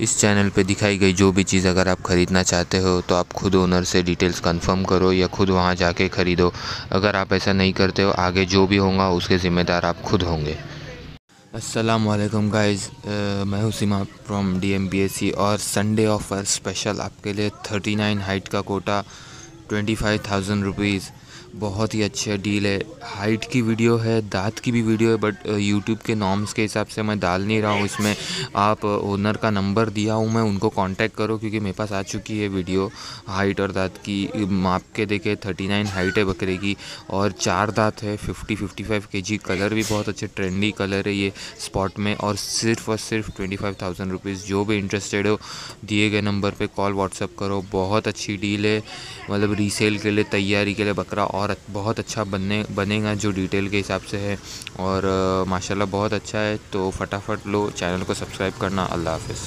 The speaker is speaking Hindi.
इस चैनल पे दिखाई गई जो भी चीज़ अगर आप ख़रीदना चाहते हो तो आप खुद ओनर से डिटेल्स कंफर्म करो या खुद वहाँ जाके ख़रीदो। अगर आप ऐसा नहीं करते हो, आगे जो भी होगा, उसके ज़िम्मेदार आप खुद होंगे। अस्सलाम वालेकुम गाइस मैं हूँ सीमा फ्रॉम डी और संडे ऑफ़र स्पेशल आपके लिए थर्टी नाइन हाइट का Kota twenty five thousand rupees बहुत ही अच्छा डील है। हाइट की वीडियो है दांत की भी वीडियो है बट यूट्यूब uh, के नॉर्म्स के हिसाब से मैं डाल नहीं रहा हूँ। इसमें आप ओनर का नंबर दिया हूँ मैं उनको कांटेक्ट करो क्योंकि मेरे पास आ चुकी है वीडियो हाइट और दांत की माप के देखे थर्टी नाइन हाइट है बकरे की और चार दांत है फिफ्टी फिफ्टी फाइव के जी कलर भी बहुत अच्छे ट्रेंडी कलर है ये स्पॉट में और सिर्फ़ और सिर्फ़ ट्वेंटी फाइव थाउज़ेंड रुपीज़ जो भी इंटरेस्टेड हो दिए गए नंबर पर कॉल व्हाट्सअप करो। बहुत अच्छी डील है मतलब रीसेल के लिए तैयारी के लिए बकरा। और और बहुत अच्छा बनने, बनेगा जो डिटेल के हिसाब से है। और माशाल्लाह बहुत अच्छा है तो फटाफट लो चैनल को सब्सक्राइब करना। अल्लाह हाफ़िज़।